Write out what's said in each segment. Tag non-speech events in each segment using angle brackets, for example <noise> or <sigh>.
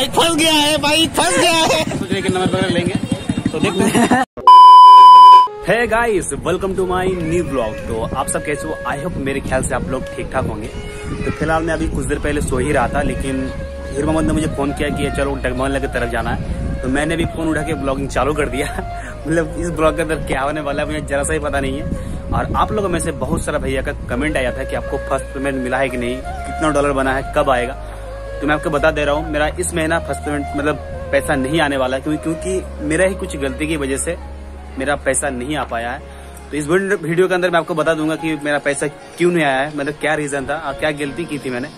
भाई फंस गया है भाई फंस गया है। <laughs> सोच नंबर वगैरह लेंगे तो देखते हैं। Hey guys welcome to my new blog तो आप सब कैसे हो? आई होप मेरे ख्याल से आप लोग ठीक ठाक होंगे। तो फ़िलहाल मैं अभी कुछ देर पहले सो ही रहा था लेकिन हीर मोहम्मद ने मुझे फ़ोन किया कि चलो डगमगन की तरफ़ जाना है। तो मैंने भी फ़ोन उठा के ब्लॉगिंग चालू कर दिया। <laughs> मतलब इस ब्लॉग के अंदर क्या होने वाला है मुझे जरा सा ही पता नहीं है। और आप लोगों में से बहुत सारा भैया का कमेंट आया था कि आपको फ़र्स्ट पेमेंट मिला है कि नहीं कितना डॉलर बना है कब आएगा। तो मैं आपको बता दे रहा हूँ, मेरा इस महीना फ़र्स्ट पेमेंट मतलब पैसा नहीं आने वाला क्योंकि क्योंकि मेरा ही कुछ गलती की वजह से मेरा पैसा नहीं आ पाया है। तो इस वीडियो के अंदर मैं आपको बता दूँगा कि मेरा पैसा क्यों नहीं आया है मतलब क्या रीजन था, और क्या गलती की थी मैंने।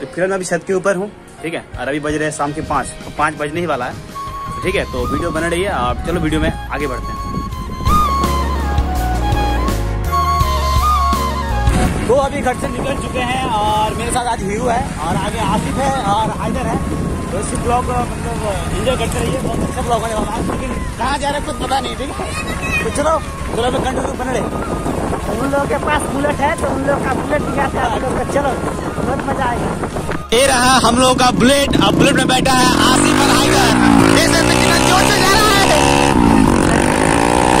तो फिर मैं अभी छत के ऊपर हूँ, ठीक है? और अभी बज रहे हैं शाम के पाँच तो पाँच बजने ही वाला है। तो ठीक है तो वीडियो बना रही है आप चलो वीडियो में आगे बढ़ते हैं। तो अभी घर से निकल चुके हैं और मेरे साथ आज हीरू है और आगे आसिफ है और हाइदर है। तो इसी ब्लॉग मतलब एंजॉय करते रहिए बहुत अच्छा ब्लॉग होने वाला है। लेकिन कहाँ जा रहे हैं कुछ पता नहीं ठीक है? तो चलो चलो मैं कंटिन्यू बने रहे उन लोगों के पास बुलेट है तो उन लोग का बुलेट दिखाते हैं आप लोग को चलो बहुत मज़ा आएगा। ये रहा हम लोगों का बुलेट अब बुलेट में बैठा है आसिफ और हाइदर कितना ज़ोर से है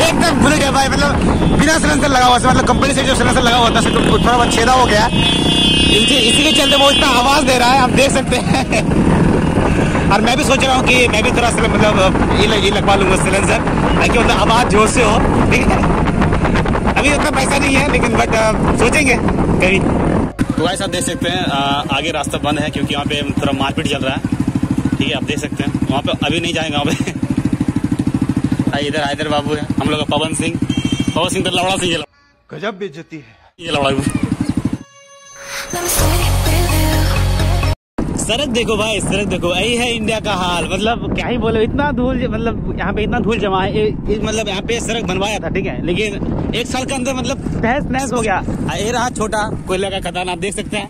एकदम बुलेट है भाई मतलब बिना सिलेंसर लगा हुआ मतलब कंपनी से जो सिलेंसर लगा हुआ था तो थोड़ा बहुत छेदा हो गया। इसी के चलते वो इतना आवाज़ दे रहा है आप देख सकते हैं। <laughs> और मैं भी सोच रहा हूँ कि मैं भी थोड़ा सा मतलब ये लग, ये लगवा लूँगा सिलेंसर ताकि मतलब आवाज़ ज़ोर से हो ठीक है? अभी उतना पैसा नहीं है लेकिन बट सोचेंगे कभी। तो ऐसा देख सकते हैं आ, आगे रास्ता बंद है क्योंकि वहाँ पे थोड़ा मारपीट चल रहा है। ठीक है आप देख सकते हैं वहाँ पे अभी नहीं जाएँगे वहाँ पे। आ, इधर हैदर बाबू है। हम लोग पवन सिंह। पवन सिंह तो लवड़ा सिंह गजब बेइज्जती है। ये लवड़ा सड़क देखो भाई सड़क देखो। यही है इंडिया का हाल। मतलब क्या ही बोले इतना धूल मतलब यहाँ पे इतना धूल जमा है। ए- ए- मतलब यहाँ पे सड़क बनवाया था ठीक है? लेकिन एक साल के अंदर मतलब तहस नहस हो गया। ये रहा छोटा कोयला का खदान आप देख सकते हैं।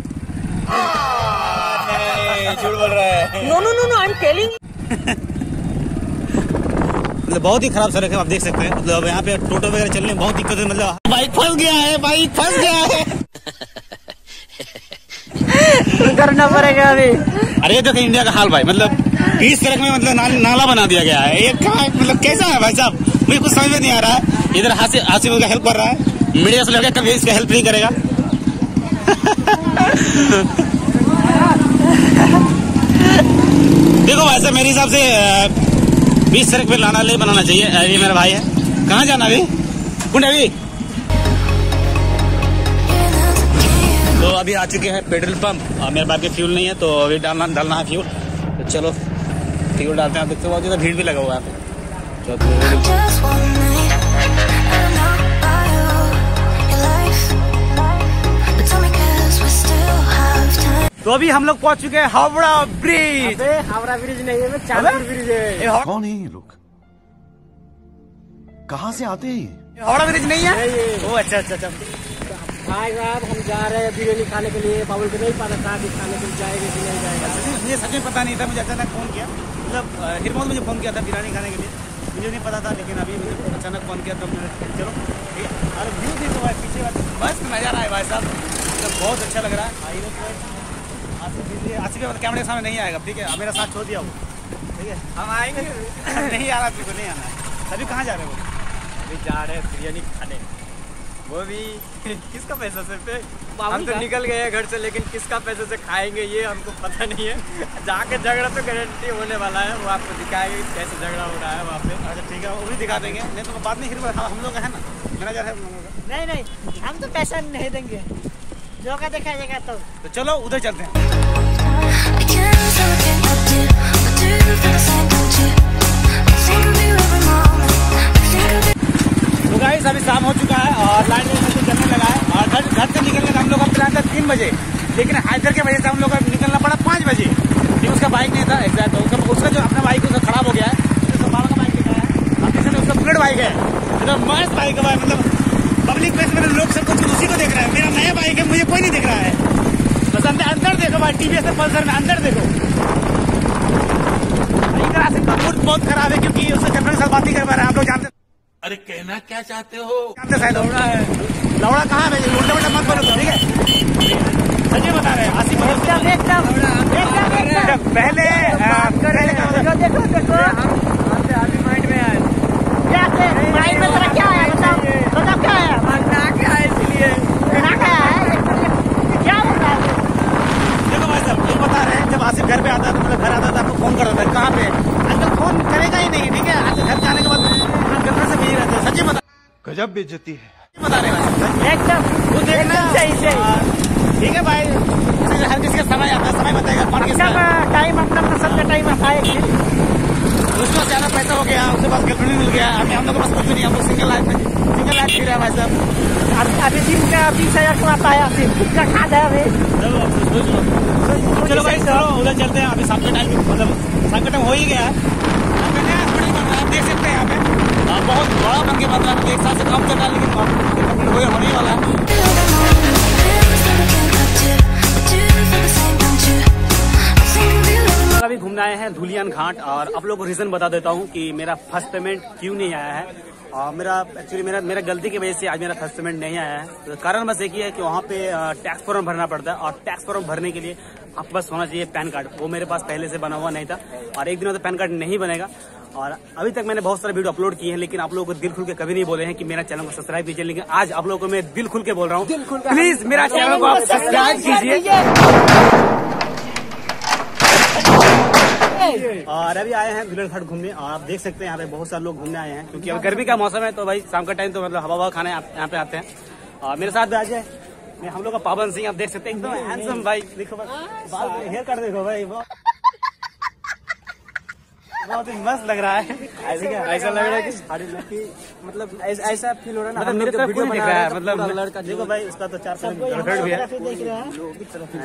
झूठ बोल रहा है। No no no no I am telling मतलब बहुत ही खराब सड़क है आप देख सकते हैं। मतलब यहाँ पे टोटो वगैरह चलने में बहुत दिक्कत है मतलब <laughs> बाइक फंस गया है बाइक फंस गया है। <laughs> करना पड़ेगा अभी। अरे ये देखो इंडिया का हाल भाई मतलब बीस सड़क में मतलब नाल, नाला बना दिया गया है। ये कहाँ मतलब कैसा है भाई साहब? मुझे कुछ समझ में नहीं आ रहा है। इधर हासिफ हासिफ का हेल्प कर रहा है। मीडिया से लड़का कभी इसका हेल्प नहीं करेगा। <laughs> देखो भाई साहब मेरे हिसाब से बीस सड़क पे लाना, ले बनाना चाहिए। अरे मेरा भाई है। कहाँ जाना अभी? कुंड अभी? तो अभी आ चुके हैं पेट्रोल पंप। और मेरे पास के फ्यूल नहीं है तो अभी डालना डालना है फ्यूल। तो चलो, फ्यूल डालते हैं। देखते बहुत ज़्यादा भीड़ भी लगा हुआ है। तो तो अभी हम लोग पहुँच चुके हैं हावड़ा ब्रिज। हावड़ा ब्रिज नहीं है चांदपुर ब्रिज है। कौन है ये लोग? कहाँ से आते हैं ये? हावड़ा ब्रिज नहीं है? ओ अच्छा अच्छा अच्छा। भाई साहब हम जा रहे हैं बिरयानी खाने के लिए। बाबुल को नहीं पता था कि खाने के लिए जाएँगे कि नहीं जाएगा। मुझे सच में पता नहीं था मुझे अचानक फ़ोन किया। मतलब हिरमोन मुझे फ़ोन किया था बिरयानी खाने के लिए। मुझे नहीं पता था लेकिन अभी मुझे अचानक फ़ोन किया तो मैंने चलो ठीक है। और व्यू देखो भाई पीछे मस्त नज़ारा है भाई साहब। मतलब बहुत अच्छा लग रहा है। भाई आसिफ भी कैमरे के सामने नहीं आएगा ठीक है? अब मेरा साथ छोड़ दिया वो ठीक है? हम आएँगे। नहीं आ रहा तेरे को नहीं आना है। अभी कहाँ जा रहे हो? अभी जा रहे हैं बिरयानी खाने। वो भी <laughs> किसका पैसा से पे हम तो निकल गए हैं घर से लेकिन किसका पैसे से खाएँगे ये हमको पता नहीं है। जाके झगड़ा तो गारंटी होने वाला है वो आपको दिखाएँगे कैसे झगड़ा हो रहा है वहाँ पे। अच्छा ठीक है वो भी दिखा देंगे। नहीं तो बाद में हिरवा हम लोग है ना। मैनेजर है हम लोगों का नहीं नहीं हम तो पैसा नहीं देंगे। जो का दिखाइएगा तो। तो चलो, उधर चलते हैं. तो अभी शाम हो चुका है और लाइन में चलने लगा है। और घर घर से निकलने का हम लोग का प्लान था तीन बजे। लेकिन हाइदर के वजह से हम लोग का निकलना पड़ा पाँच बजे। ठीक उसका बाइक नहीं था एग्जैक्ट तो उसका उसका जो अपना बाइक उसका खराब हो गया है। उसका बाबा का बाइक दिखाया है। और किसी ने उसका बुलेट बाइक है। मतलब मस्त बाइक है मतलब पब्लिक प्लेस में लोग सब कुछ उसी को देख रहा है। मेरा नया बाइक है मुझे कोई नहीं दिख रहा है। बस अंदर अंदर देखो भाई टीवीएस पल्सर में अंदर देखो। मूड बहुत खराब है क्योंकि उससे कैमरे के साथ बात ही कर पा रहे हैं। आप लोग जानते अरे कहना क्या चाहते हो? जानते शायद। लौड़ा है। लौड़ा कहाँ है? उल्टा उल्टा मत बोलो ठीक है? सच्ची बता रहे हैं आसिफ एकदम पहले देखो देखो। माइंड में आया क्या से? माइंड में क्या है बताओ। बताओ क्या है ना क्या है इसलिए ना क्या है क्या होता है देखो भाई साहब ये बता रहे हैं जब आसिफ घर पे आता है तो मतलब घर आता है तो आपको फ़ोन करता है कहाँ पे आजकल फ़ोन करेगा ही नहीं ठीक है आज घर जाने के बाद गर्लफ्रेंड से मिली रहते हैं सच्ची बता बेइज्जती है। हैं एकदम। वो देखना। सही सही ठीक है भाई। हर किसी का समय आता है। समय बताएगा। टाइम अपना अपना सबका टाइम आता है। उसके ज़्यादा पैसा हो गया। उसके पास गर्लफ्रेंड मिल गया। हमें हम लोग के पास कुछ नहीं हम लोग सिंगल लाइफ में सिंगल लाइफ जी रहे हैं भाई साहब। अभी दिन का बीस हज़ार कमाता है अभी खाद है अभी। चलो भाई चलो उधर चलते हैं। अभी शाम के टाइम मतलब शाम का टाइम हो ही गया। है यहाँ पे नया थोड़ी बन रहा है आप देख सकते हैं यहाँ पे बहुत बड़ा बन के है एक साल से कम चल रहा लेकिन हो होने वाला है। अभी घूमने आए हैं धुलियान घाट, और आप लोग को रीजन बता देता हूँ कि मेरा फ़र्स्ट पेमेंट क्यों नहीं आया है। और मेरा एक्चुअली मेरा मेरा गलती की वजह से आज मेरा फ़र्स्ट पेमेंट नहीं आया है। तो कारण बस एक ही है कि वहाँ पे टैक्स फॉर्म भरना पड़ता है, और टैक्स फॉर्म भरने के लिए आपके पास होना चाहिए पैन कार्ड वो मेरे पास पहले से बना हुआ नहीं था, और एक दिन तो पैन कार्ड नहीं बनेगा। और अभी तक मैंने बहुत सारे वीडियो अपलोड किए हैं लेकिन आप लोगों को दिल खुल के कभी नहीं बोले हैं कि मेरा चैनल को सब्सक्राइब कीजिए लेकिन आज आप लोगों को मैं दिल खुल के बोल रहा हूँ। प्लीज़ मेरा चैनल को आप सब्सक्राइब कीजिए। और अभी आए हैं धुलेर घाट घूमने और आप देख सकते हैं यहाँ पे बहुत सारे लोग घूमने आए हैं क्योंकि अब गर्मी का मौसम है तो भाई शाम का टाइम तो मतलब हवा हवा खाने यहाँ पे आते हैं। और मेरे साथ भी आ जाए हम लोग का पावन सिंह आप देख सकते हैं एकदम हैंडसम भाई। देखो हेयर कट देखो भाई बहुत ही मस्त लग रहा है। ऐसा लग रहा है कि मतलब ऐसा फील हो रहा है ना मतलब मेरे तरफ़ कोई दिख रहा है मतलब लड़का देखो भाई उसका तो चार पाँच गर्लफ्रेंड भी है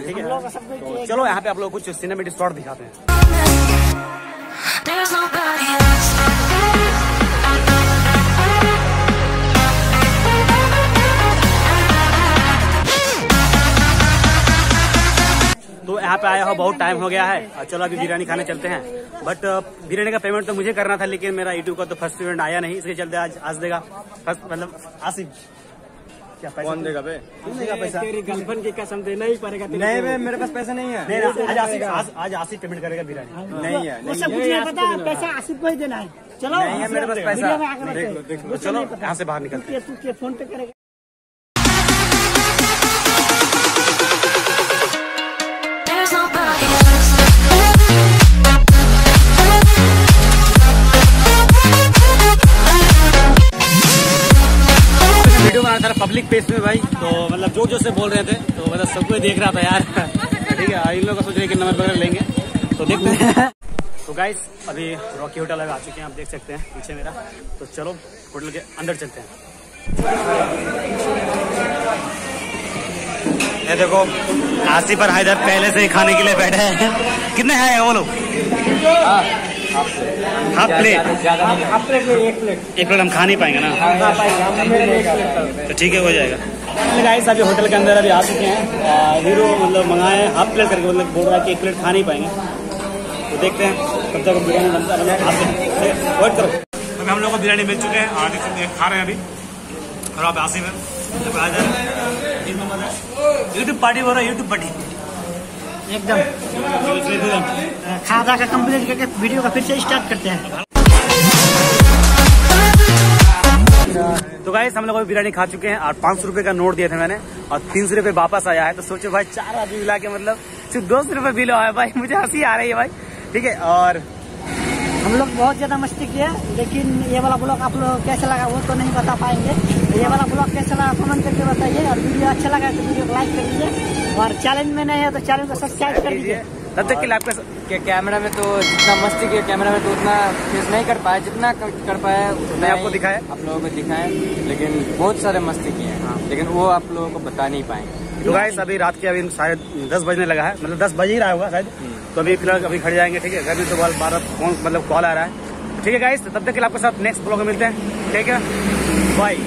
ठीक है। तो चलो यहाँ पे आप लोग कुछ सिनेमेटिक शॉट दिखाते हैं। यहाँ पे आया हो बहुत टाइम हो गया है। और चलो अभी बिरयानी खाने चलते हैं। बट बिरयानी का पेमेंट तो मुझे करना था लेकिन मेरा यूट्यूब का तो फ़र्स्ट पेमेंट आया नहीं इसके चलते आज आज देगा। फ़र्स्ट मतलब आसिफ। क्या पैसा? कौन देगा बे? कौन देगा पैसा। तेरी गर्लफ्रेंड की कसम देना ही पड़ेगा नहीं। बे मेरे पास पैसा नहीं है। नहीं आज आसिफ आज, आसिफ पेमेंट करेगा बिरयानी। नहीं है वो सब कुछ नहीं पता पैसा आसिफ को ही देना है। चलो नहीं है मेरे पास पैसा। देख लो, देख चलो यहाँ से बाहर निकलते हैं। तू के फ़ोन पे करेगा? रहा था पब्लिक प्लेस में भाई। तो मतलब ज़ोर ज़ोर से बोल रहे थे तो मतलब सबको ही देख रहा था यार। ठीक है इन लोगों का सोच रहे कि नंबर वगैरह लेंगे। तो देखते हैं तो गाइस अभी रॉकी होटल आ चुके हैं आप देख सकते हैं पीछे मेरा। तो चलो होटल के अंदर चलते हैं। ये देखो आसिफ और हैदर पहले से ही खाने के लिए बैठे हैं। कितने हैं वो लोग? हाफ़ प्लेट हाफ़ प्लेट में एक प्लेट एक प्लेट हम खा नहीं पाएँगे ना? तो ठीक है हो जाएगा। गाइस अभी होटल के अंदर अभी आ चुके हैं। हीरो मतलब मंगाए हैं हाफ़ प्लेट करके मतलब बोल रहा है कि एक प्लेट खा नहीं पाएँगे। तो देखते हैं कब तक बिरयानी बनता है। मतलब वेट करो। अभी हम लोग को बिरयानी मिल चुके हैं। और देख सकते हैं, खा रहे हैं अभी। और आप आसिफ है यूट्यूब पार्टी बोल रहा है यूट्यूब पार्टी एकदम। खादा का कंप्लीट करके वीडियो का फिर से स्टार्ट करते हैं। तो भाई हम लोग अभी बिरयानी खा चुके हैं और पाँच सौ रुपए का नोट दिए थे मैंने और तीन सौ रुपए वापस आया है। तो सोचो भाई, चार आदमी मिला के मतलब सिर्फ़ दो सौ रुपए बिल आया भाई, मुझे हँसी आ रही है भाई। ठीक है, और हम लोग बहुत ज़्यादा मस्ती किया लेकिन ये वाला ब्लॉग आप लोग कैसे लगा वो तो नहीं बता पाएँगे। ये वाला ब्लॉग कैसे लगा कमेंट करके बताइए और वीडियो अच्छा लगा तो वीडियो को लाइक कर दीजिए और चैनल में नहीं है तो चैनल को सब्सक्राइब कर दीजिए। तब तक के लिए आपका कैमरा में तो जितना मस्ती किया कैमरा में तो उतना फेस नहीं कर पाया जितना कर कर पाया उतना आपको दिखाया? आप लोगों को दिखाया लेकिन बहुत सारे मस्ती किए हैं। लेकिन वो आप लोगों को बता नहीं पाएँगे। तो गाइस अभी रात के अभी शायद दस बजने लगा है मतलब दस बज ही रहा होगा शायद। तो अभी फ़िलहाल अभी खड़े जाएँगे, ठीक है? घर में तो बार फ़ोन मतलब कॉल आ रहा है। ठीक है गाइस तब तक के लिए आपके साथ नेक्स्ट ब्लॉग में मिलते हैं। ठीक है बाय